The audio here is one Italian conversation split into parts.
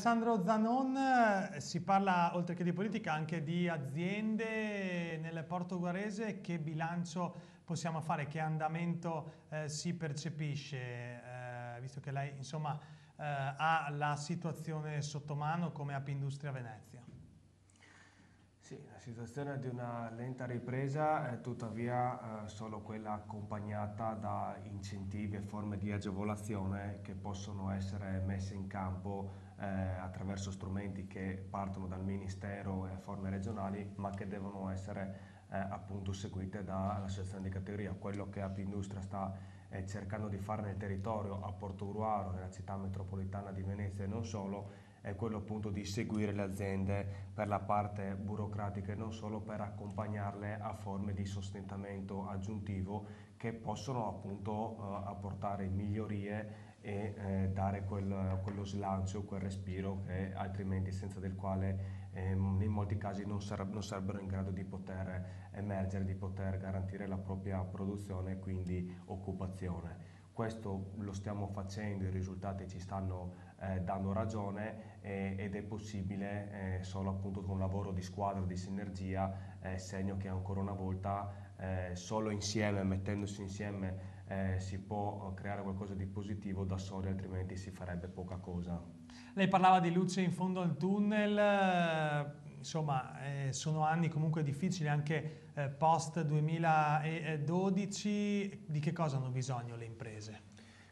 Alessandro Zanon, eh, si parla oltre che di politica anche di aziende nel porto guarese, che bilancio possiamo fare, che andamento eh, si percepisce, eh, visto che lei insomma eh, ha la situazione sotto mano come App Industria Venezia? Sì, la situazione di una lenta ripresa è tuttavia eh, solo quella accompagnata da incentivi e forme di agevolazione che possono essere messe in campo eh, attraverso strumenti che partono dal Ministero e forme regionali ma che devono essere eh, appunto seguite dall'associazione di categoria. Quello che Apindustria sta eh, cercando di fare nel territorio a Porto Uruaro, nella città metropolitana di Venezia e non solo, è quello appunto di seguire le aziende per la parte burocratica e non solo per accompagnarle a forme di sostentamento aggiuntivo che possono appunto eh, apportare migliorie e eh, dare quel, quello slancio, quel respiro che altrimenti senza del quale eh, in molti casi non, sareb non, sarebbero in grado di poter emergere, di poter garantire la propria produzione e quindi occupazione. Questo lo stiamo facendo, i risultati ci stanno eh, dando ragione eh, ed è possibile eh, solo appunto con un lavoro di squadra, di sinergia, eh, segno che ancora una volta eh, solo insieme, mettendosi insieme, eh, si può creare qualcosa di positivo da soli, altrimenti si farebbe poca cosa. Lei parlava di luce in fondo al tunnel, insomma eh, sono anni comunque difficili anche eh, post 2012, di che cosa hanno bisogno le imprese?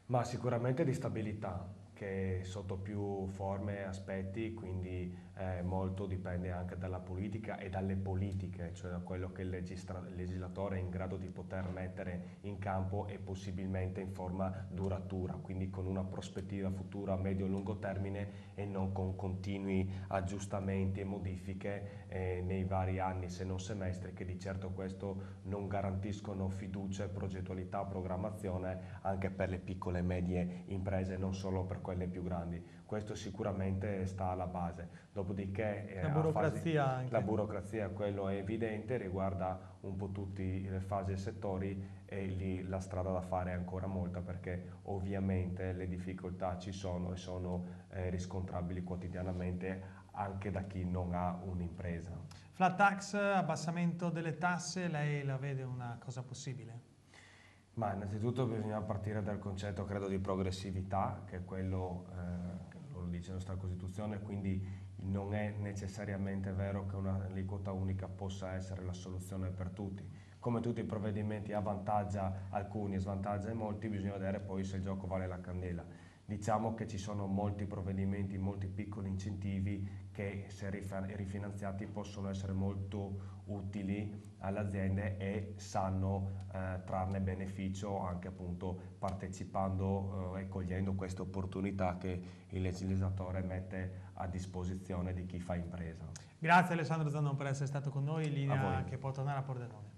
Ma sicuramente di stabilità, che sotto più forme e aspetti, quindi eh, molto dipende anche dalla politica e dalle politiche, cioè da quello che il, legislatore è in grado di poter mettere in campo e possibilmente in forma duratura, quindi con una prospettiva futura a medio-lungo termine e non con continui aggiustamenti e modifiche eh, nei vari anni se non semestri che di certo questo non garantiscono fiducia, progettualità, programmazione anche per le piccole e medie imprese, non solo per quelle più grandi. Questo sicuramente sta alla base. Dopodiché eh, la burocrazia, fasi, la burocrazia quello è evidente, riguarda un po' tutte le fasi e settori e lì la strada da fare è ancora molta perché ovviamente le difficoltà ci sono e sono eh, riscontrabili quotidianamente anche da chi non ha un'impresa. Flat tax, abbassamento delle tasse, lei la vede una cosa possibile? Ma innanzitutto bisogna partire dal concetto, credo, di progressività, che è quello eh, dice la nostra Costituzione, quindi non è necessariamente vero che un'aliquota unica possa essere la soluzione per tutti. Come tutti i provvedimenti avvantaggia alcuni e svantaggia molti, bisogna vedere poi se il gioco vale la candela. Diciamo che ci sono molti provvedimenti, molti piccoli incentivi che se rifinanziati possono essere molto utili alle aziende e sanno eh, trarne beneficio anche appunto partecipando eh, e cogliendo queste opportunità che il legislatore mette a disposizione di chi fa impresa. Grazie Alessandro Zanon per essere stato con noi, linea che può tornare a Pordenone.